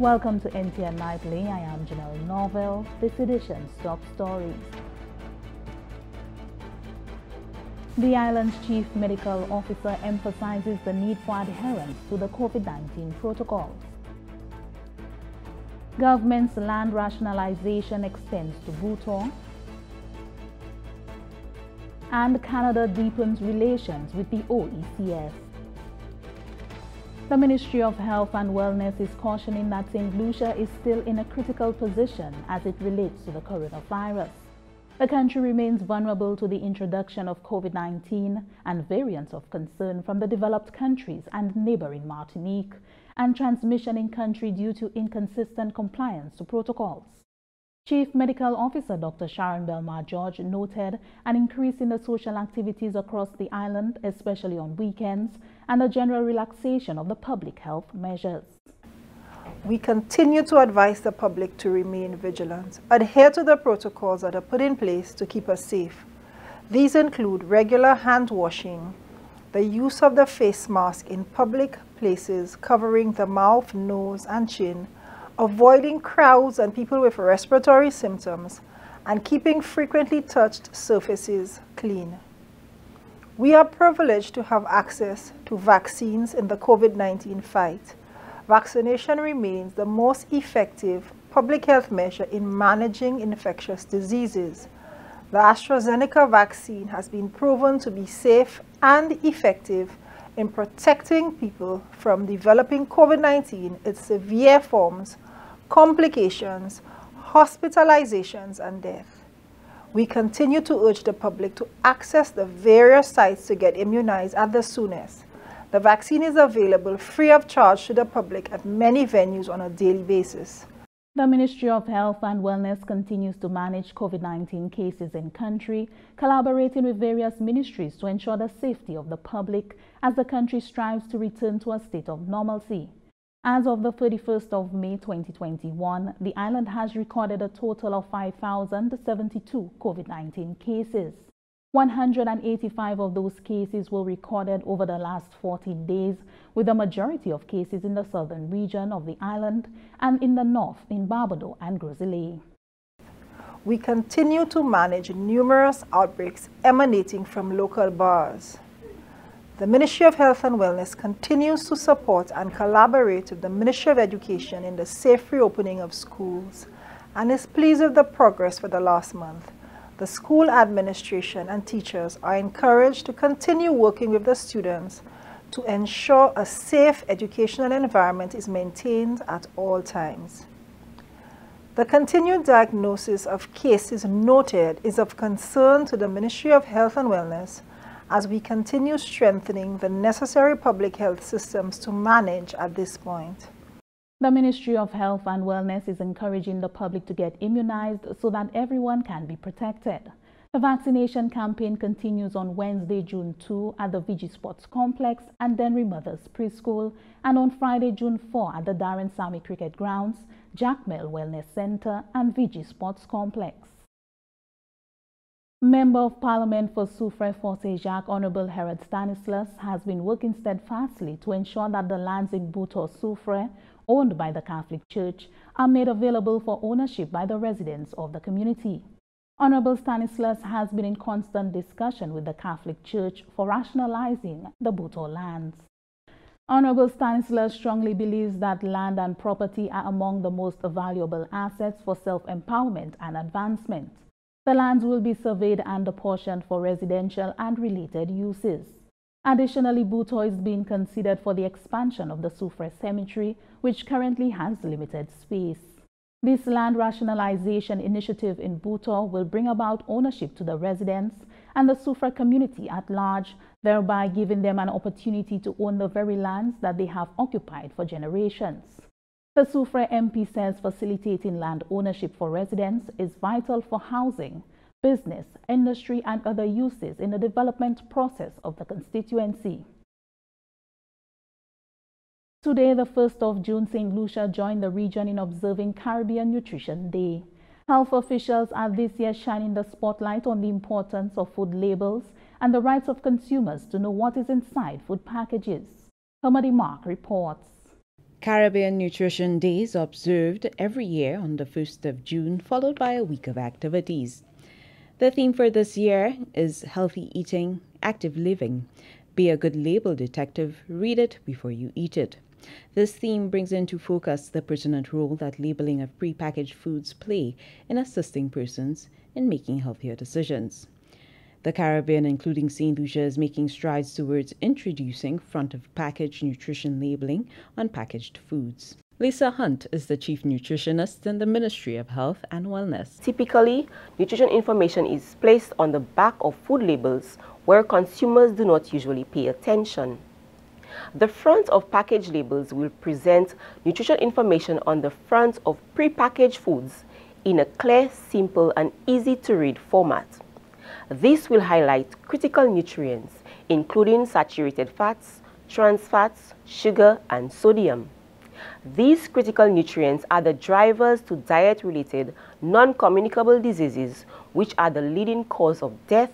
Welcome to NTN Nightly. I am Janelle Norville. This edition's top stories. The island's chief medical officer emphasizes the need for adherence to the COVID-19 protocols. Government's land rationalization extends to Bouton. And Canada deepens relations with the OECS. The Ministry of Health and Wellness is cautioning that St. Lucia is still in a critical position as it relates to the coronavirus. The country remains vulnerable to the introduction of COVID-19 and variants of concern from the developed countries and neighboring Martinique, and transmission in country due to inconsistent compliance to protocols. Chief Medical Officer Dr. Sharon Belmar George noted an increase in the social activities across the island, especially on weekends, and a general relaxation of the public health measures. We continue to advise the public to remain vigilant, adhere to the protocols that are put in place to keep us safe. These include regular hand washing, the use of the face mask in public places covering the mouth, nose, and chin, avoiding crowds and people with respiratory symptoms, and keeping frequently touched surfaces clean. We are privileged to have access to vaccines in the COVID-19 fight vaccination remains the most effective public health measure in managing infectious diseases. The AstraZeneca vaccine has been proven to be safe and effective in protecting people from developing COVID-19, its severe forms, complications, hospitalizations, and death. We continue to urge the public to access the various sites to get immunized at the soonest. The vaccine is available free of charge to the public at many venues on a daily basis. The Ministry of Health and Wellness continues to manage COVID-19 cases in country, collaborating with various ministries to ensure the safety of the public as the country strives to return to a state of normalcy. As of the 31st of May 2021, the island has recorded a total of 5,072 COVID-19 cases. 185 of those cases were recorded over the last 14 days, with the majority of cases in the southern region of the island and in the north in Babonneau and Gros We continue to manage numerous outbreaks emanating from local bars. The Ministry of Health and Wellness continues to support and collaborate with the Ministry of Education in the safe reopening of schools and is pleased with the progress for the last month the school administration and teachers are encouraged to continue working with the students to ensure a safe educational environment is maintained at all times. The continued diagnosis of cases noted is of concern to the Ministry of Health and Wellness as we continue strengthening the necessary public health systems to manage at this point. The Ministry of Health and Wellness is encouraging the public to get immunized so that everyone can be protected. The vaccination campaign continues on Wednesday, June 2 at the VG Sports Complex and Dennery Mothers Preschool and on Friday, June 4 at the Darren Sammy Cricket Grounds, Jacmel Wellness Center and VG Sports Complex. Member of Parliament for Soufrière Fort Jacques, Honorable Herod Stanislas, has been working steadfastly to ensure that the lands in Bouton Soufrière owned by the Catholic Church are made available for ownership by the residents of the community. Honorable Stanislas has been in constant discussion with the Catholic Church for rationalizing the Bouton lands. Honorable Stanislas strongly believes that land and property are among the most valuable assets for self-empowerment and advancement. The lands will be surveyed and apportioned for residential and related uses. Additionally, Bouton is being considered for the expansion of the Soufrière Cemetery, which currently has limited space. This land rationalization initiative in Bouton will bring about ownership to the residents and the Soufrière community at large, thereby giving them an opportunity to own the very lands that they have occupied for generations. The Soufrière MP says facilitating land ownership for residents is vital for housing, business, industry and other uses in the development process of the constituency. Today, the 1st of June, St. Lucia joined the region in observing Caribbean Nutrition Day. Health officials are this year shining the spotlight on the importance of food labels and the rights of consumers to know what is inside food packages. Hamadi Mark reports. Caribbean Nutrition Days observed every year on the 1st of June, followed by a week of activities. The theme for this year is healthy eating, active living. Be a good label detective, read it before you eat it. This theme brings into focus the pertinent role that labeling of prepackaged foods play in assisting persons in making healthier decisions. The Caribbean, including St. Lucia, is making strides towards introducing front of package nutrition labeling on packaged foods. Lisa Hunt is the chief nutritionist in the Ministry of Health and Wellness. Typically, nutrition information is placed on the back of food labels where consumers do not usually pay attention. The front of package labels will present nutrition information on the front of prepackaged foods in a clear, simple, and easy to read format. This will highlight critical nutrients, including saturated fats, trans fats, sugar, and sodium. These critical nutrients are the drivers to diet-related non-communicable diseases, which are the leading cause of death,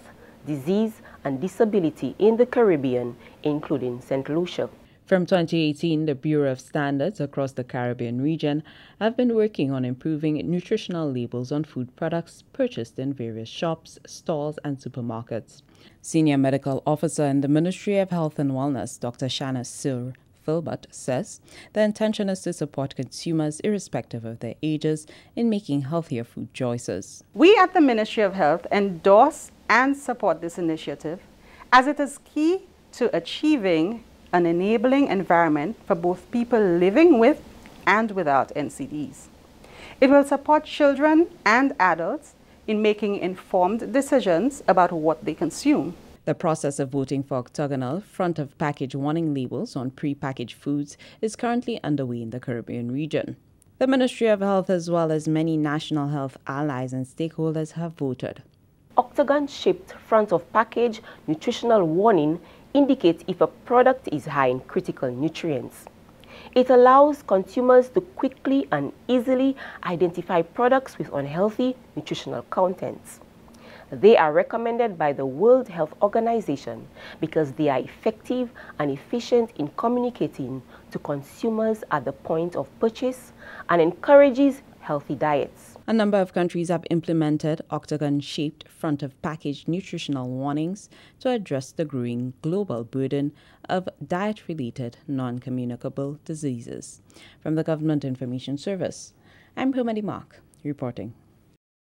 disease, and disability in the Caribbean, including St. Lucia. From 2018, the Bureau of Standards across the Caribbean region have been working on improving nutritional labels on food products purchased in various shops, stalls, and supermarkets. Senior Medical Officer in the Ministry of Health and Wellness, Dr. Shanna Sir Filbert, says the intention is to support consumers irrespective of their ages in making healthier food choices. We at the Ministry of Health endorse and support this initiative as it is key to achieving an enabling environment for both people living with and without NCDs. It will support children and adults in making informed decisions about what they consume. The process of voting for octagonal front of package warning labels on pre-packaged foods is currently underway in the Caribbean region. The Ministry of Health as well as many national health allies and stakeholders have voted. Octagon-shaped front of package nutritional warning indicates if a product is high in critical nutrients. It allows consumers to quickly and easily identify products with unhealthy nutritional contents. They are recommended by the World Health Organization because they are effective and efficient in communicating to consumers at the point of purchase and encourages healthy diets. A number of countries have implemented octagon shaped front of package nutritional warnings to address the growing global burden of diet related non communicable diseases. From the Government Information Service, I'm Hermany Mark reporting.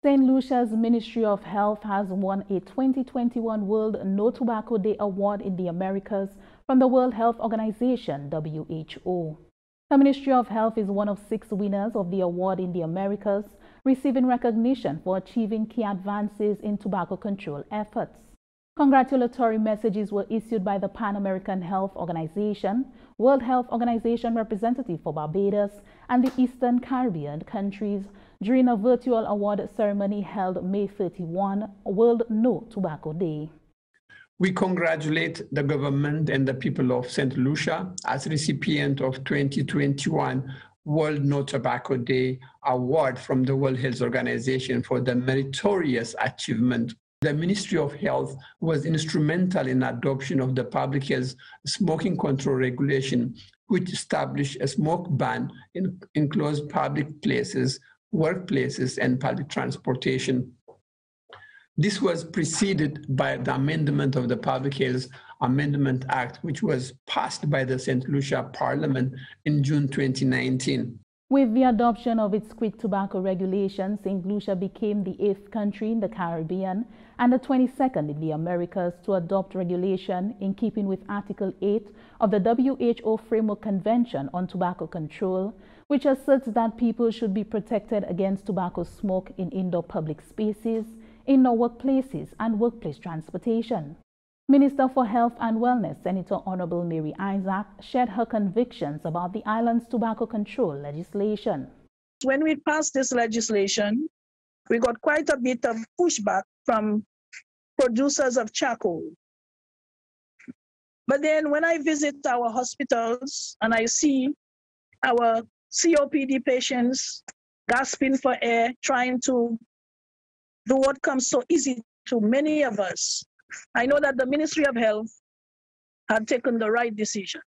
St. Lucia's Ministry of Health has won a 2021 World No Tobacco Day Award in the Americas from the World Health Organization, WHO. The Ministry of Health is one of six winners of the award in the Americas receiving recognition for achieving key advances in tobacco control efforts. Congratulatory messages were issued by the Pan American Health Organization, World Health Organization representative for Barbados, and the Eastern Caribbean countries during a virtual award ceremony held May 31, World No Tobacco Day. We congratulate the government and the people of St. Lucia as recipient of 2021 World No Tobacco Day award from the World Health Organization for the meritorious achievement. The Ministry of Health was instrumental in adoption of the public health smoking control regulation, which established a smoke ban in enclosed public places, workplaces, and public transportation. This was preceded by the amendment of the Public Health Amendment Act, which was passed by the St. Lucia Parliament in June 2019. With the adoption of its quit tobacco regulation, St. Lucia became the eighth country in the Caribbean and the 22nd in the Americas to adopt regulation in keeping with Article 8 of the WHO Framework Convention on Tobacco Control, which asserts that people should be protected against tobacco smoke in indoor public spaces, indoor workplaces, and workplace transportation. Minister for Health and Wellness, Senator Honorable Mary Isaac, shared her convictions about the island's tobacco control legislation. When we passed this legislation, we got quite a bit of pushback from producers of charcoal. But then when I visit our hospitals and I see our COPD patients gasping for air, trying to do what comes so easy to many of us, I know that the Ministry of Health had taken the right decision.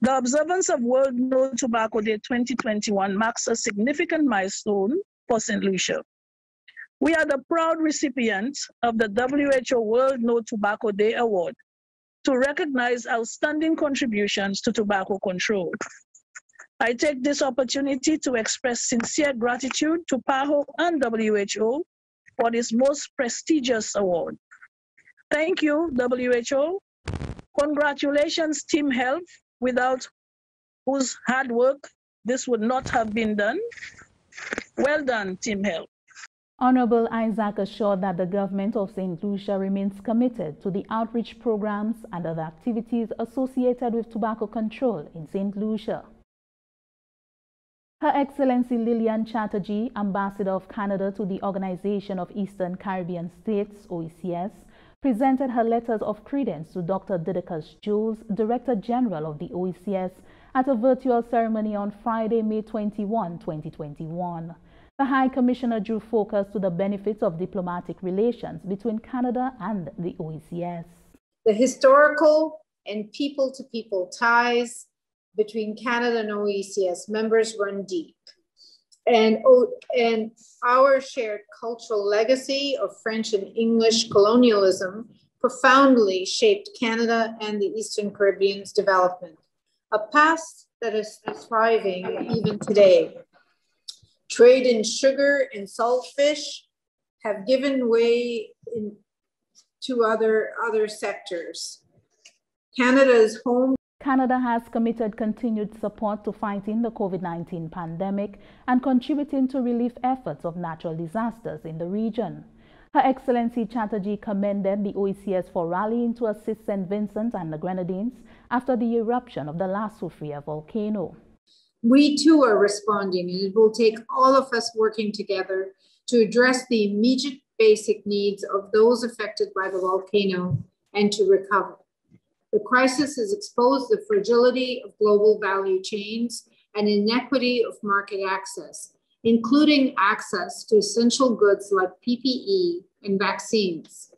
The observance of World No Tobacco Day 2021 marks a significant milestone for St. Lucia. We are the proud recipients of the WHO World No Tobacco Day Award to recognize outstanding contributions to tobacco control. I take this opportunity to express sincere gratitude to PAHO and WHO for this most prestigious award. Thank you, WHO. Congratulations, Team Health, without whose hard work this would not have been done. Well done, Team Health. Honorable Isaac assured that the government of St. Lucia remains committed to the outreach programs and other activities associated with tobacco control in St. Lucia. Her Excellency Lilian Chatterjee, Ambassador of Canada to the Organization of Eastern Caribbean States, OECS, presented her letters of credence to Dr. Didacus Jules, Director General of the OECS, at a virtual ceremony on Friday, May 21, 2021. The High Commissioner drew focus to the benefits of diplomatic relations between Canada and the OECS. The historical and people to people ties between Canada and OECS members run deep. And, oh, and our shared cultural legacy of French and English colonialism profoundly shaped Canada and the Eastern Caribbean's development, a past that is thriving even today. Trade in sugar and salt fish have given way in, to other, other sectors. Canada is home. Canada has committed continued support to fighting the COVID-19 pandemic and contributing to relief efforts of natural disasters in the region. Her Excellency Chatterjee commended the OECS for rallying to assist St. Vincent and the Grenadines after the eruption of the La Soufriere volcano we too are responding, and it will take all of us working together to address the immediate basic needs of those affected by the volcano and to recover. The crisis has exposed the fragility of global value chains and inequity of market access, including access to essential goods like PPE and vaccines.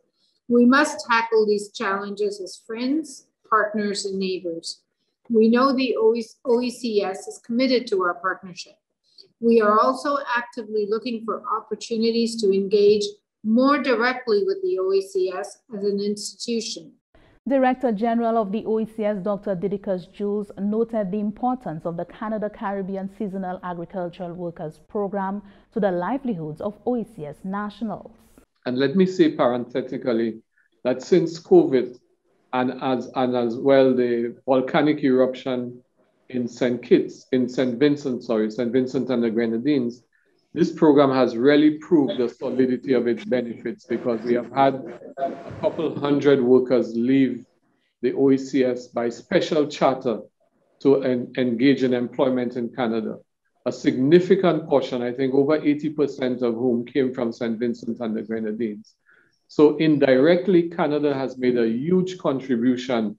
We must tackle these challenges as friends, partners, and neighbors. We know the OECS is committed to our partnership. We are also actively looking for opportunities to engage more directly with the OECS as an institution. Director General of the OECS, Dr. Didacus Jules, noted the importance of the Canada Caribbean Seasonal Agricultural Workers Program to the livelihoods of OECS nationals. And let me say parenthetically that since COVID, and as, and as well the volcanic eruption in St. Kitts, in St. Vincent, sorry, St. Vincent and the Grenadines, this program has really proved the solidity of its benefits because we have had a couple hundred workers leave the OECS by special charter to en engage in employment in Canada. A significant portion, I think over 80% of whom came from St. Vincent and the Grenadines. So indirectly, Canada has made a huge contribution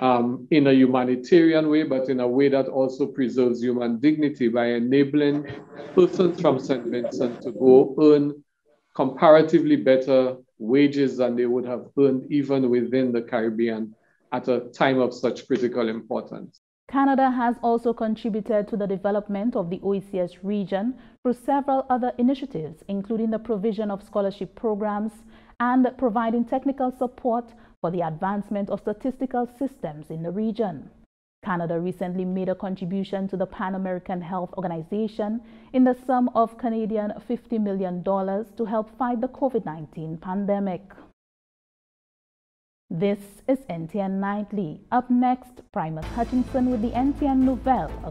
um, in a humanitarian way, but in a way that also preserves human dignity by enabling persons from St. Vincent to go earn comparatively better wages than they would have earned even within the Caribbean at a time of such critical importance. Canada has also contributed to the development of the OECS region through several other initiatives, including the provision of scholarship programs and providing technical support for the advancement of statistical systems in the region. Canada recently made a contribution to the Pan American Health Organization in the sum of Canadian $50 million to help fight the COVID-19 pandemic. This is NTN Nightly. Up next, Primus Hutchinson with the NTN Nouvelle, a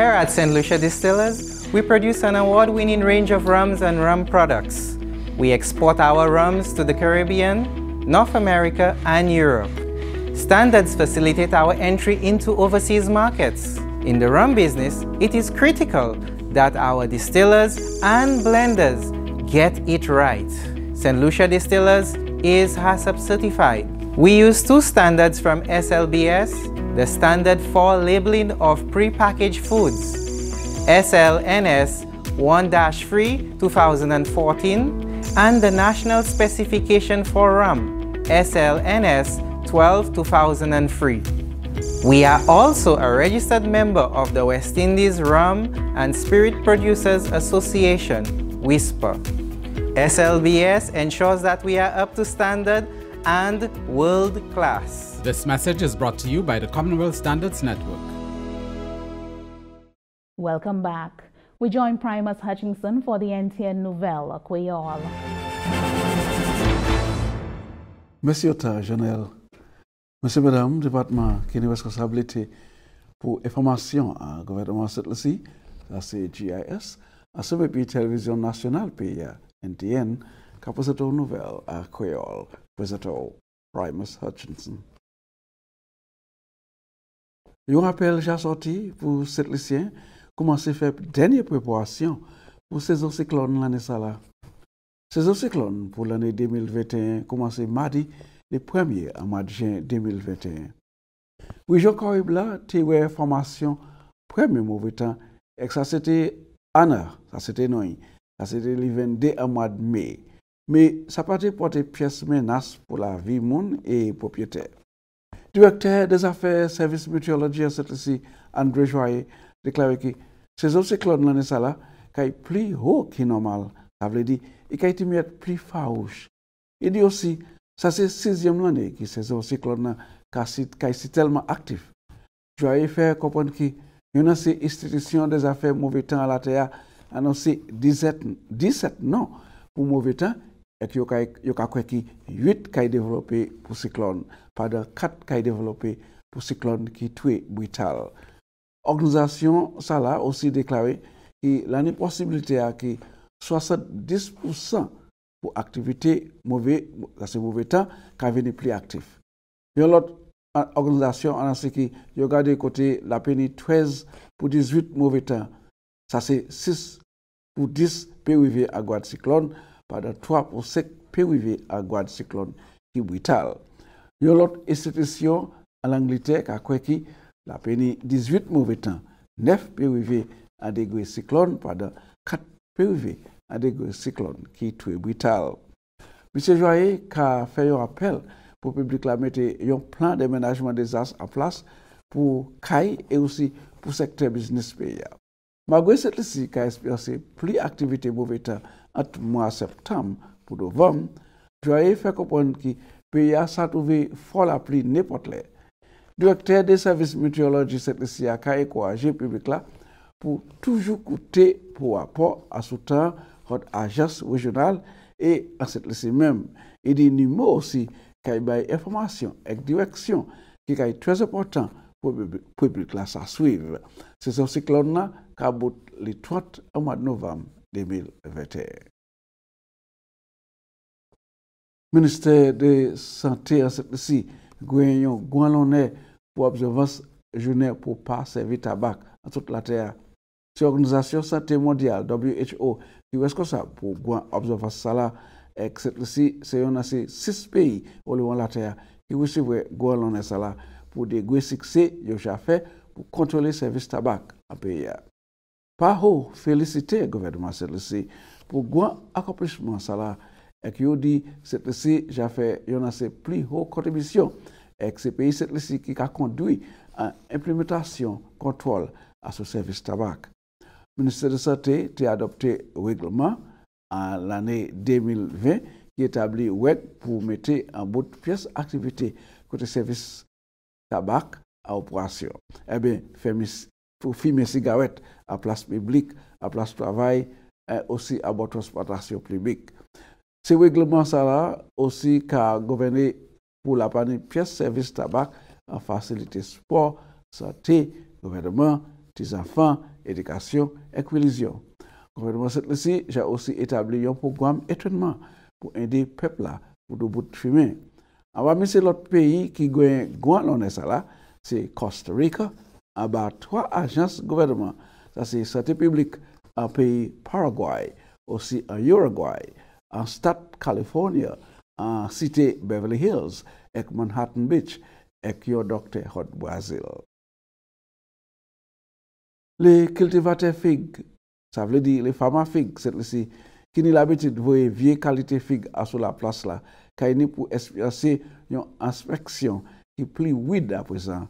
Here at St. Lucia Distillers, we produce an award-winning range of rums and rum products. We export our rums to the Caribbean, North America, and Europe. Standards facilitate our entry into overseas markets. In the rum business, it is critical that our distillers and blenders get it right. St. Lucia Distillers is HACCP certified. We use two standards from SLBS, the standard for labeling of prepackaged foods, SLNS 1-3 2014 and the National Specification for Rum SLNS 12 2003. We are also a registered member of the West Indies Rum and Spirit Producers Association, WIRSPA. SLBS ensures that we are up to standard and world class. This message is brought to you by the Commonwealth Standards Network. Welcome back. We join Primus Hutchinson for the NTN Nouvelle Creole. Monsieur Janelle, Monsieur, Madame, département qui est responsabilité pour information à gouvernement cette-ci, ça c'est GIS, à ce pays télévision nationale pays NTN, capacitor nouvelle à Creole, présenteur Primus Hutchinson. Un rappel j'ai sorti pour cette lycéen commencer à faire dernière préparation pour saison cyclone l'année là. Saison cyclone pour l'année 2021 commence mardi le 1er à mois de juin 2021. Oui, Jean Corrib là, tu as formation premier mauvais temps, et ça c'était Anna, ça c'était non, ça c'était le 22 à mois de mai. Mais ça pas porter pièce menace pour la vie monde et propriétaire. Direkter des Affaires Service Meteorologie an set lisi André Joye deklare ki sezon siklon lan esa la kay pli ho ki normal. Sa vle di, e kay ti myet pli fawouch. E di osi, sa se sizyem lan e ki sezon siklon nan kay si telman aktif. Joye fè kompon ki yon ansi istitisyon des affaires mouvetan ala teya anonsi 17 nan pou mouvetan et yo ka, yo ka kwe ki 8 ka yi devlope pou siklon, padan 4 ka yi devlope pou siklon ki twe Bwital. Organizasyon sa la osi deklare ki la ni posibilite a ki 70% pou aktivite mouve, kase mouve tan, ka veni pli aktif. Yon lot organizasyon anase ki yo gade kote la peni 13 pou 18 mouve tan, sa se 6 pou 10 pe wive agwad siklon, pada 3 pou sek perive a gwad siklon ki bwital. Yon lot estetisyon al Anglite ka kwe ki la peni 18 mouve tan, 9 perive a degwe siklon pada 4 perive a degwe siklon ki twe bwital. Mise Joye ka fe yon apel pou publik la mette yon plan demenajman desas a plas pou kay e osi pou sekte biznis pe ya. Magwe set lisi ka espyase pli aktivite mouve tan ant mwa septem pou novem, jwaye fè kopon ki peya sa touve fol ap li nepot lè. Direkter de servis meteorologi set lesi a ka ekwaje publik la pou toujou koute pou apò asoutan hot ajas wejonal e aset lesi mèm. E di nimo osi ka y baye informasyon ek direksyon ki ka y trez apotan pou publik la sa suiv. Se son siklon na ka bout li 30 an mwa novem 2021. Ministèr de Santé an sèp desi gwen yon gwan lonè pou observans jounè pou pa servi tabak an tout la tèya. Se Organizasyon Santé Mondial WHO ki wè skonsab pou gwan observans sa la ek sèp desi se yon nasi 6 peyi ou lè wan la tèya ki wè si wè gwan lonè sa la pou de gwen sikse yon chafè pou kontrole servis tabak an peyi ya. paho felisite gouvernement CTC pou gwa akomplishman sa la ek yo di CTC jafe yon an se pli ho kontribisyon ek se peyi CTC ki ka kondwi an implementasyon kontrol a sou servis tabak. Ministère de Santé te adopte règlement an l'anè 2020 ki etabli wèk pou mette an bout piyes aktivite kote servis tabak a operasyon. Ebe, eh Femis pou fime sigaret a plas publik, a plas travay, osi a bo transportasyon publik. Se wègleman sa la, osi ka govene pou la pani piyes servis tabak an fasilite sport, sante, govenman, tis anfan, edikasyon, ek wilizyon. Govenman set lesi, jè osi etabli yon program etrenman pou endi pepla pou do bout fime. Anwa mi se lot peyi ki gwen gwan lone sa la, se Costa Rica, a ba 3 agens gouvernement. Sa se sate publik an peyi Paraguay, osi an Uruguay, an stat California, an site Beverly Hills, ek Manhattan Beach, ek yo dokte hot Brazil. Le kiltivate fig, sa vle di le fama fig, set le si, ki ni l'abitid voye vie kalite fig asou la plas la, ka eni pou espyase yon inspeksyon ki pli wid apresan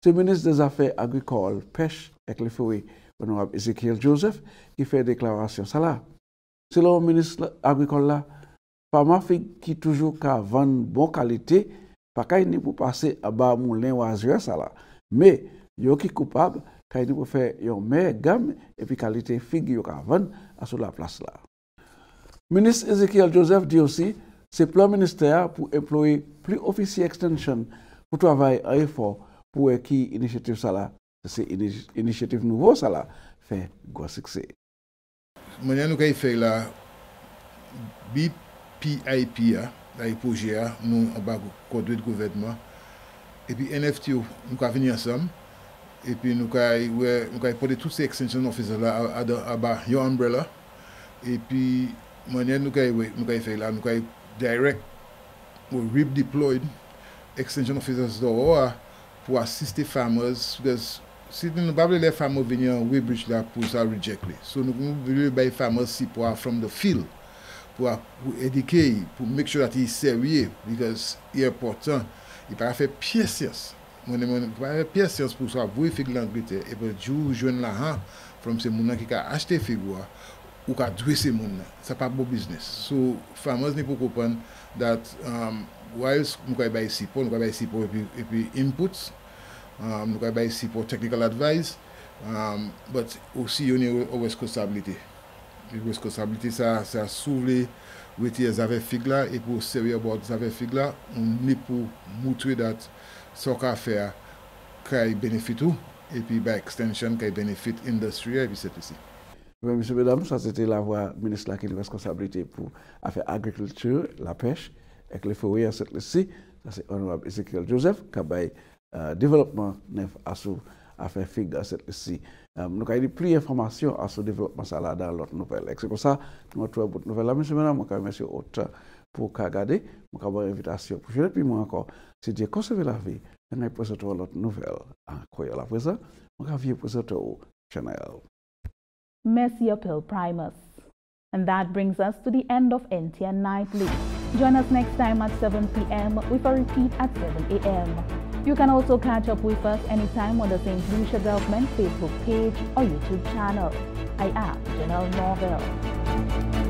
Se menis des afè agrikol, pech ek le fwe honorab Ezekiel Joseph ki fè deklarasyon sa la. Se lò menis agrikol la, pa ma fè ki toujou ka van bon kalite, pa kay ni pou pase aba moun len wazye sa la. Me, yo ki koupab, kay ni pou fè yon me gam epi kalite fig yo ka van asou la plas la. Menis Ezekiel Joseph di osi, se plan minister pou employe pli ofisi extension pou travay a efor pou e ki inisiyatif sa la. Se inisiyatif nouvo sa la, fe gwa sikse. Mwenye nou ka yi fe la, BPIP ya, la yi pouje ya, nou an bag kodwe de gouvedman, epi NFT yo, nou ka vini ansam, epi nou ka yi pote tout se extension nou fese la, a ba yon umbrella, epi mwenye nou ka yi fe la, nou ka yi direct ou rip deployed extension officers do ou a pou asiste famoz, si nou bable le famoz venyon webush la pou sa reject li. So nou bable bay famoz si pou a from the field, pou a edike yi, pou make sure that yi serye, because yi important, e yi para fe piye siyans. Mwen mwen pou a piye siyans pou sa vwe fig l'Angleterre, e pou jou jwen la han, from se mounan ki ka achete figwa, ou ka dwese moun nan. Sa pa bo biznes. So, famans ni pou kopan dat um, whilst nou ka e bay sipo, nou ka e bay sipo epi, epi inputs, um, nou ka e bay sipo technical advice, um, but osi yon yon ou eskosabilite. Yon eskosabilite sa, sa souvle weti e zave fig la, e pou seri about zave fig la, ni pou moutwe dat so ka fè kay benefit ou, epi by extension kay benefit industry epi sepisi. Isi. Oui, M. Mesdames, ça c'était la voix ministre qui a une responsabilité pour affaires agriculture, la pêche, et les forêts à cette ici. Ça c'est honorable Ezekiel Joseph, qui a euh, développement neuf à affaire FIG à cette ici. Euh, nous avons plus d'informations à ce développement ça là dans l'autre nouvelle. C'est pour ça que nous avons une nouvelle. M. Mesdames, je remercie autre pour regarder, je vous invitation pour faire, puis moi encore. Si Dieu conserve la vie, on a posé l'autre nouvelle. En la présent, on va vivre posé au channel. Merci Apple Primus. And that brings us to the end of NTN Nightly. Join us next time at 7 p.m. with a repeat at 7 a.m. You can also catch up with us anytime on the St. Lucia Government Facebook page or YouTube channel. I am Janelle Norville.